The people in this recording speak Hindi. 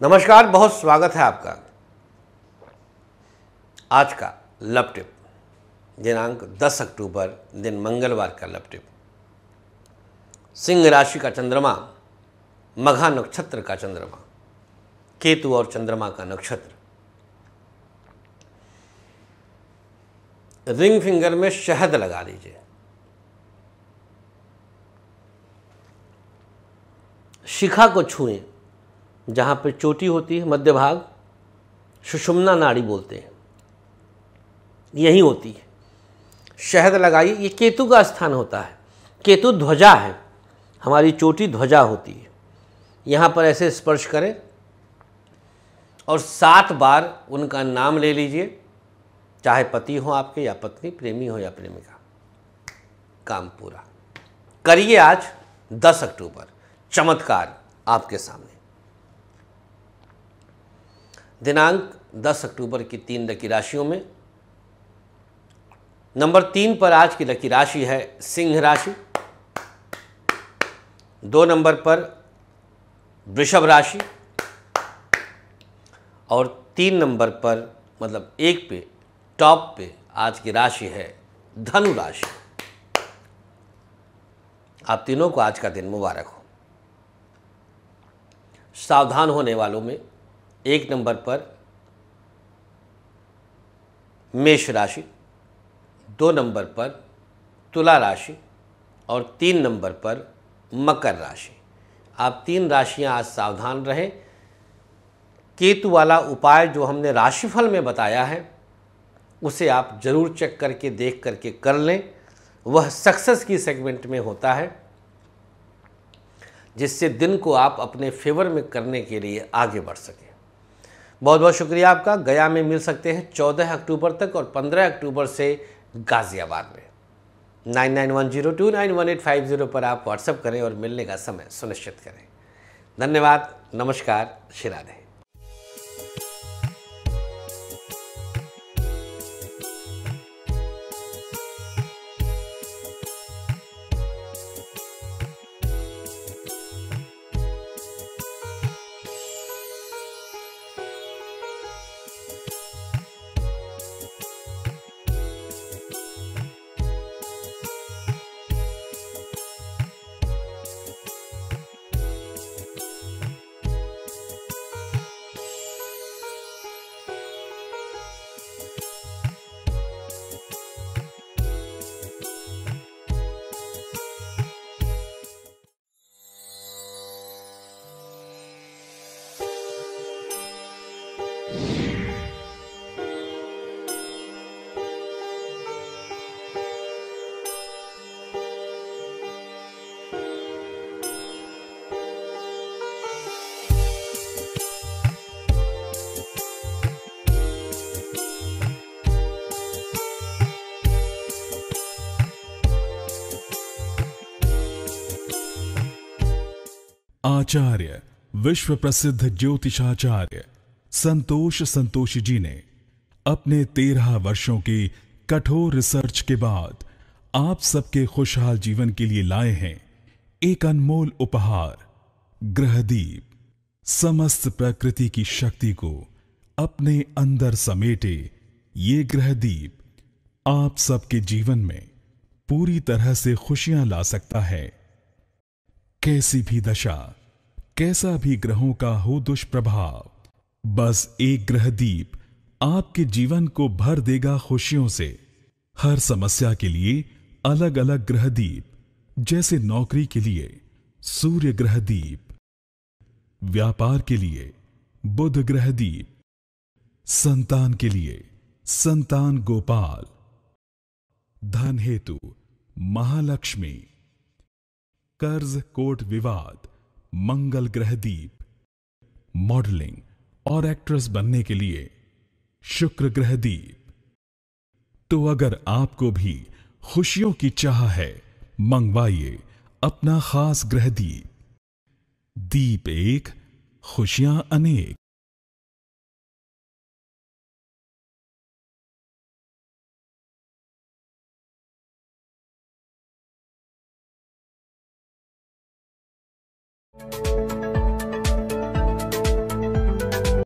नमस्कार, बहुत स्वागत है आपका। आज का लव टिप दिनांक 10 अक्टूबर, दिन मंगलवार का लव टिप सिंह राशि का चंद्रमा, मघा नक्षत्र का चंद्रमा, केतु और चंद्रमा का नक्षत्र। रिंग फिंगर में शहद लगा लीजिए शिखा को छुएँ जहाँ पर चोटी होती है, मध्य भाग, सुषुम्ना नाड़ी बोलते हैं। यही होती है। शहद लगाइए, ये केतु का स्थान होता है। केतु ध्वजा है। हमारी चोटी ध्वजा होती है। यहाँ पर ऐसे स्पर्श करें और सात बार उनका नाम ले लीजिए। चाहे पति हो आपके या पत्नी, प्रेमी हो या प्रेमिका। काम पूरा। करिए आज 10 अक्टूबर। चमत्कार आपके सामने। दिनांक 10 अक्टूबर की तीन लकी राशियों में। नंबर तीन पर आज की लकी राशि है सिंह राशि। दो नंबर पर वृषभ राशि। और तीन नंबर पर मतलब एक पे, टॉप पे आज की राशि है धनु राशि। आप तीनों को आज का दिन मुबारक हो। सावधान होने वालों में एक नंबर पर मेष राशि, दो नंबर पर तुला राशि और तीन नंबर पर मकर राशि। आप तीन राशियाँ आज सावधान रहें। केतु वाला उपाय जो हमने राशिफल में बताया है, उसे आप ज़रूर चेक करके, देख करके कर लें। वह सक्सेस की सेगमेंट में होता है, जिससे दिन को आप अपने फेवर में करने के लिए आगे बढ़ सकें। बहुत बहुत शुक्रिया आपका। गया में मिल सकते हैं 14 अक्टूबर तक और 15 अक्टूबर से गाज़ियाबाद में। Nine nine one zero two nine one eight five zero पर आप व्हाट्सअप करें और मिलने का समय सुनिश्चित करें। धन्यवाद, नमस्कार शिराधे आचार्य विश्व प्रसिद्ध ज्योतिषाचार्य। संतोष संतोषी जी ने अपने तेरह वर्षों की कठोर रिसर्च के बाद आप सबके खुशहाल जीवन के लिए लाए हैं एक अनमोल उपहार, ग्रहदीप। समस्त प्रकृति की शक्ति को अपने अंदर समेटे ये ग्रहदीप आप सबके जीवन में पूरी तरह से खुशियाँ ला सकता है। कैसी भी दशा, कैसा भी ग्रहों का हो दुष्प्रभाव बस एक ग्रह दीप आपके जीवन को भर देगा खुशियों से। हर समस्या के लिए अलग अलग ग्रह दीप जैसे नौकरी के लिए सूर्य ग्रह दीप व्यापार के लिए बुध ग्रह दीप संतान के लिए संतान गोपाल, धन हेतु महालक्ष्मी, कर्ज कोट विवाद, मंगल ग्रह दीप मॉडलिंग और एक्ट्रेस बनने के लिए शुक्र ग्रह दीप। तो अगर आपको भी खुशियों की चाह है, मंगवाइए अपना खास ग्रह दीप। दीप एक, खुशियाँ अनेक।